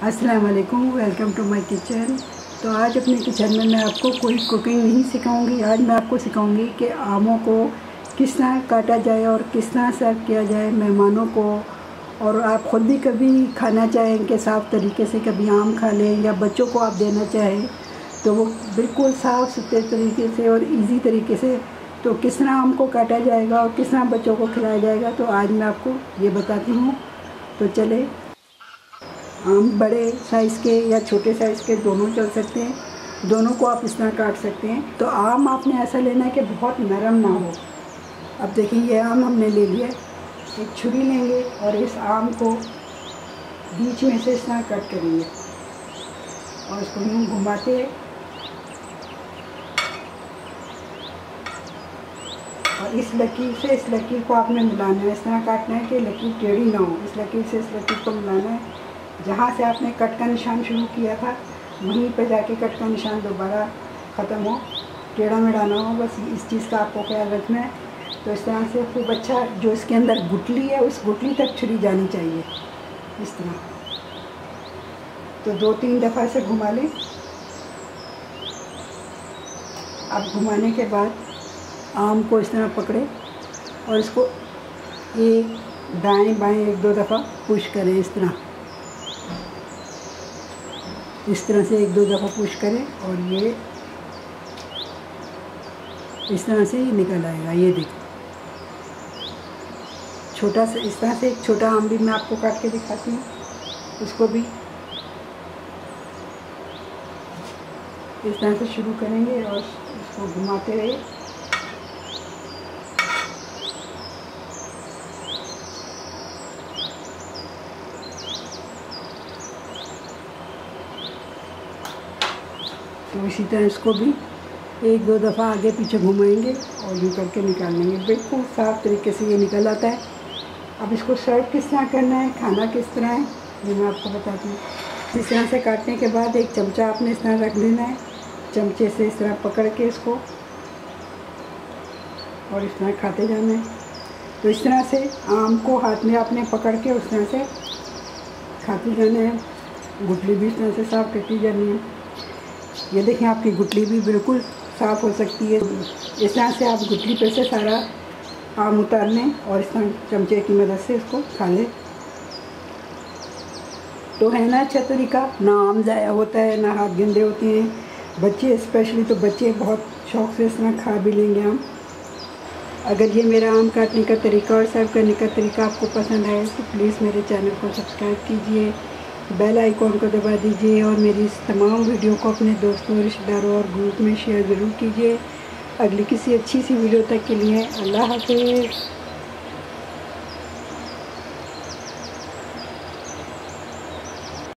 अस्सलाम वालेकुम welcome to my kitchen तो आज अपने किचन में मैं आपको कोई कुकिंग नहीं सिखाऊँगी। आज मैं आपको सिखाऊँगी कि आमों को किस तरह काटा जाए और किस तरह सर्व किया जाए मेहमानों को। और आप ख़ुद भी कभी खाना चाहें कि साफ़ तरीके से कभी आम खा लें या बच्चों को आप देना चाहें तो वो बिल्कुल साफ़ सुथरे तरीके से और ईजी तरीके से तो किस तरह आम को काटा जाएगा और किस तरह बच्चों को खिलाया जाएगा तो आज मैं आपको ये बताती हूँ। तो चले। आम बड़े साइज़ के या छोटे साइज़ के दोनों चल सकते हैं, दोनों को आप इस तरह काट सकते हैं। तो आम आपने ऐसा लेना है कि बहुत नरम ना हो। अब देखिए, ये आम हमने ले लिया। एक छुरी लेंगे और इस आम को बीच में से इस तरह कट करेंगे। और इसको यूँ घुमाते और इस लकीर से इस लकीर को आपने मिलाना है। इस तरह काटना है कि लकीर टेढ़ी ना हो। इस लकीर से इस लकीर को मिलाना है। जहाँ से आपने कट का निशान शुरू किया था, वहीं पर जाके कट का निशान दोबारा ख़त्म हो, टेढ़ा मेढ़ा ना हो, बस इस चीज़ का आपको ख्याल रखना है। तो इस तरह से खूब अच्छा जो इसके अंदर गुटली है, उस गुटली तक छुरी जानी चाहिए, इस तरह। तो दो तीन दफ़ा से घुमा लें। अब घुमाने के बाद आम को इस तरह पकड़े और इसको एक दाएँ बाएँ एक दो दफ़ा पुश करें इस तरह। इस तरह से एक दो दफ़ा पुश करें और ये इस तरह से ही निकल आएगा, ये देखो। छोटा सा, इस तरह से एक छोटा आम भी मैं आपको काट के दिखाती हूँ, उसको भी। इस तरह से शुरू करेंगे और उसको घुमाते रहे तो इसी तरह इसको भी एक दो दफ़ा आगे पीछे घुमाएँगे और यूँ करके निकाल लेंगे। बिल्कुल साफ़ तरीके से ये निकल आता है। अब इसको सर्व किस तरह करना है, खाना किस तरह है, ये मैं आपको बताती हूँ। इस तरह से काटने के बाद एक चमचा आपने इस तरह रख देना है। चमचे से इस तरह पकड़ के इसको और इस तरह खाते जाना है। तो इस तरह से आम को हाथ में आपने पकड़ के उस तरह से खाते जाना है। गुटली भी इस तरह से साफ़ करती जानी है। ये देखें, आपकी गुटली भी बिल्कुल साफ़ हो सकती है। इस तरह से आप गुटली पे से सारा आम उतार लें और इस तरह चमचे की मदद से इसको खा लें तो है ना अच्छा तरीका ना आम ज़ाया होता है, ना हाथ गंदे होते हैं। बच्चे स्पेशली तो बच्चे बहुत शौक से इस तरह खा भी लेंगे आम। अगर ये मेरा आम काटने का तरीका और सर्व करने का तरीका आपको पसंद आए तो प्लीज़ मेरे चैनल को सब्सक्राइब कीजिए। बेल आइकॉन को दबा दीजिए और मेरी इस तमाम वीडियो को अपने दोस्तों रिश्तेदारों और ग्रुप में शेयर ज़रूर कीजिए। अगली किसी अच्छी सी वीडियो तक के लिए अल्लाह हाफिज़।